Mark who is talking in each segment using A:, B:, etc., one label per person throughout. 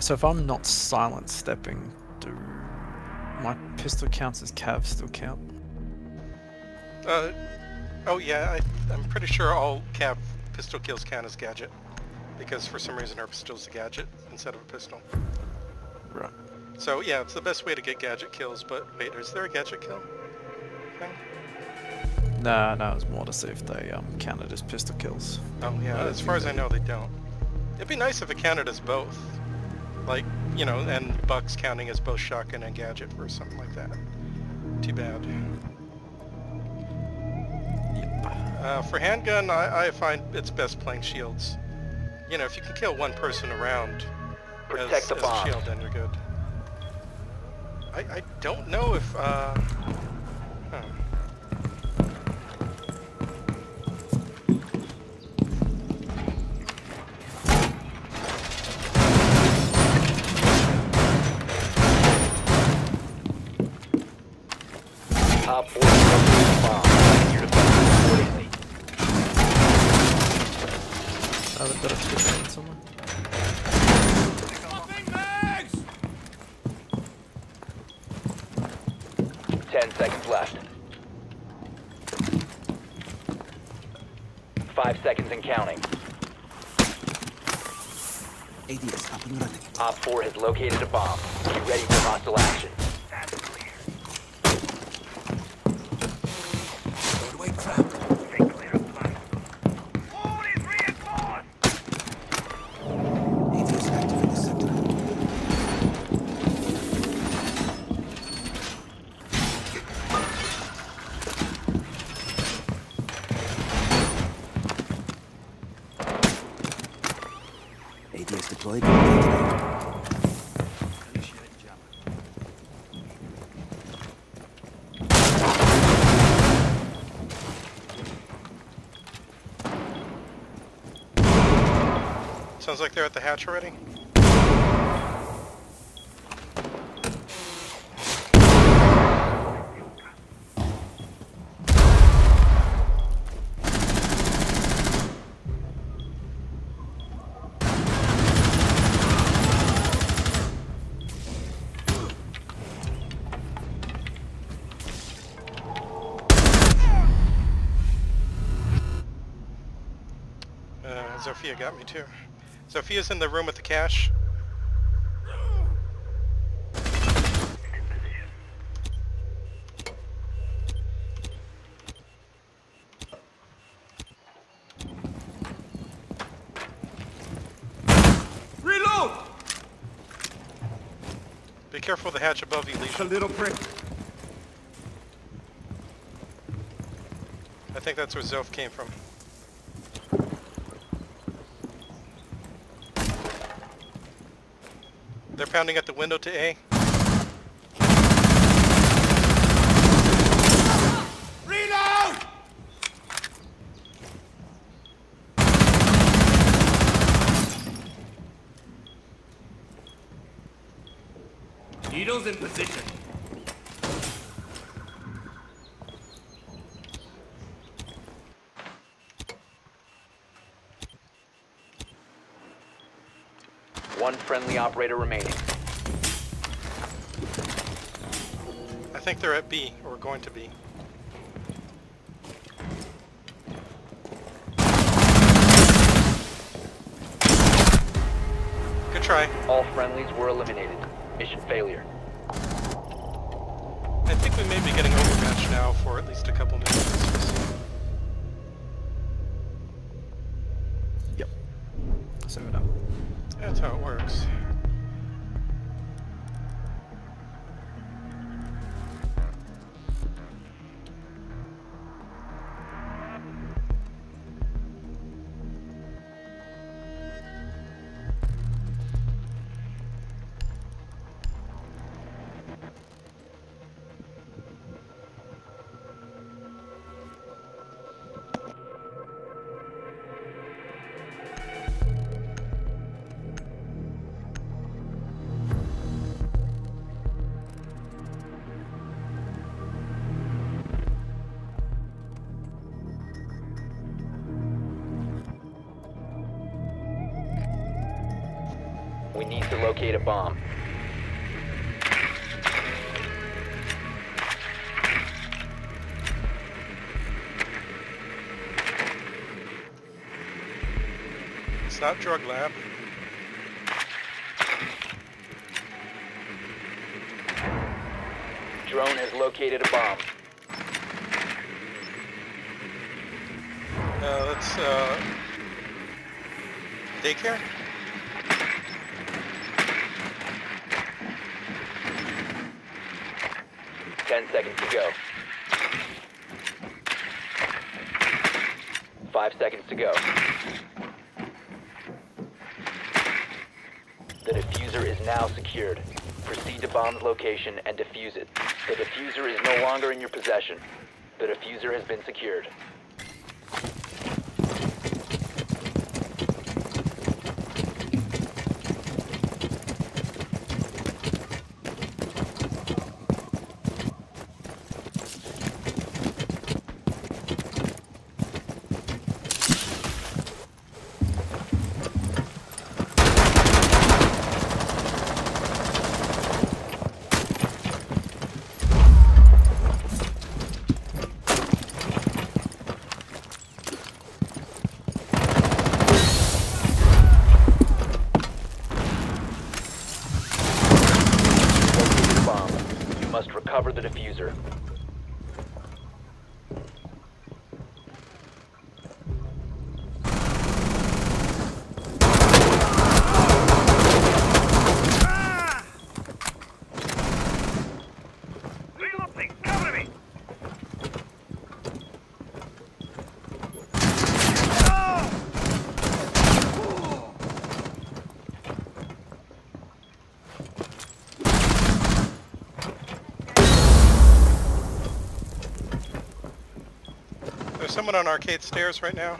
A: So if I'm not silent stepping, do my pistol counts as cav still count?
B: Uh, oh yeah, I, I'm pretty sure all cav pistol kills count as gadget. Because for some reason our pistol's a gadget instead of a pistol.
A: Right.
B: So yeah, it's the best way to get gadget kills, but wait, is there a gadget kill? thing?
A: Nah, no, it was more to see if they um, counted as pistol kills.
B: Oh yeah, as far as I know they don't. It'd be nice if it counted as both. Like, you know, and Bucks counting as both shotgun and gadget or something like that. Too bad. Uh, for handgun, I, I find it's best playing shields. You know, if you can kill one person around
C: Protect
B: as,
C: the bomb.
B: shield, then you're good. I, I don't know if, uh... Huh.
C: Ten seconds left. Five seconds and counting.
D: ADS up and running.
C: Op 4 has located a bomb. Be ready for hostile action.
B: Sounds like they're at the hatch already. Uh, Zofia got me too. Zofia's in the room with the cash.
E: Reload!
B: Be careful of the hatch above you,
E: A little prick.
B: I think that's where Zof came from. They're pounding at the window to A.
E: Reload! Needles in position.
C: One friendly operator remaining.
B: I think they're at B, or going to be. Good try.
C: All friendlies were eliminated. Mission failure.
B: I think we may be getting overmatched now for at least a couple minutes. That's how it works.
F: We need to locate a bomb.
B: It's not drug lab.
F: Drone has located a bomb.
B: Uh, let's, uh... Daycare?
F: Ten seconds to go. Five seconds to go. The defuser is now secured. Proceed to bomb's location and defuse it. The defuser is no longer in your possession. The defuser has been secured. Located a bomb. You must recover the
B: defuser. Someone on arcade stairs right now.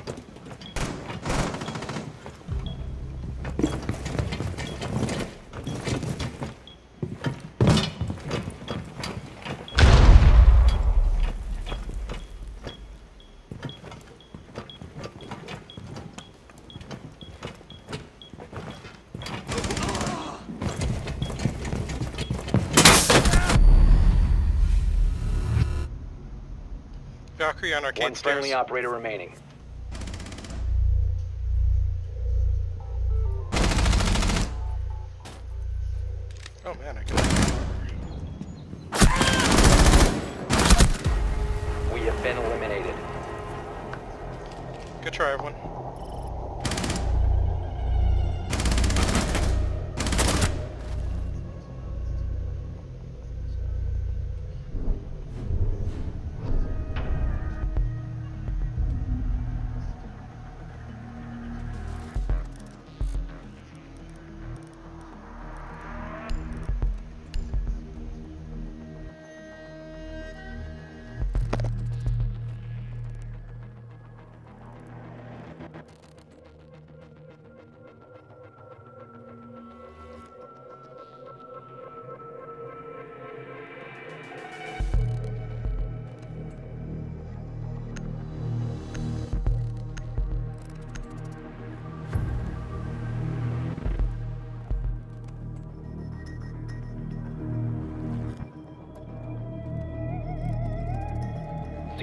B: Valkyrie on arcade
F: One friendly operator remaining.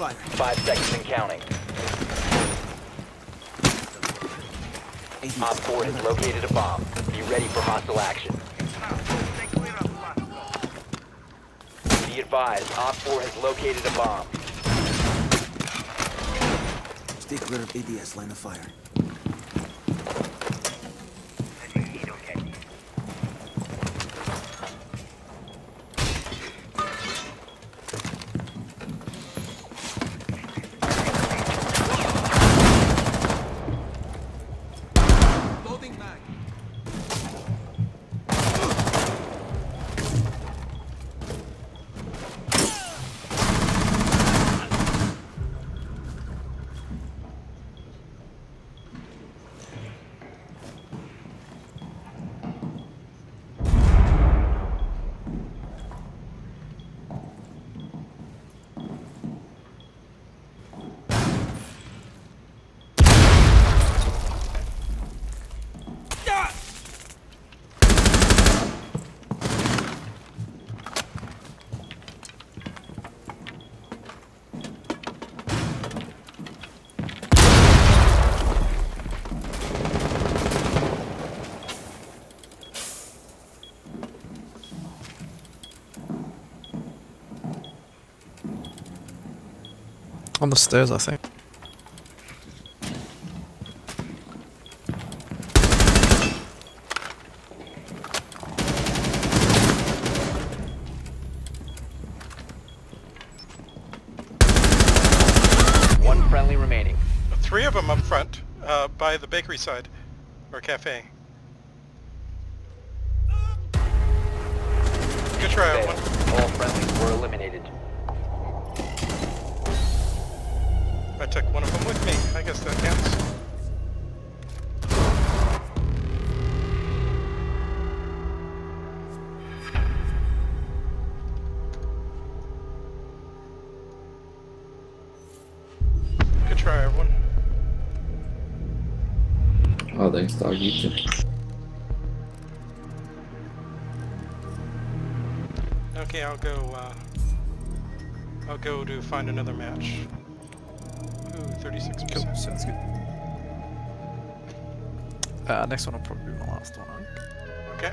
D: Fire.
F: Five seconds and counting. Op 4 has located a bomb. Be ready for hostile action.
E: Stay clear of last
F: Be advised, Op 4 has located a bomb.
D: Stay clear of ADS line of fire.
A: On the stairs, I think.
F: One friendly remaining.
B: Three of them up front, uh, by the bakery side, or cafe. Good try, one.
F: All friendlies were eliminated.
B: I took one of them with me. I guess that counts. Good try, everyone.
G: Oh, thanks, dog. You too.
B: Okay, I'll go, uh, I'll go to find another match. Ooh, 36%.
A: Cool, sounds good. Uh, next one will probably be my last one.
B: Okay.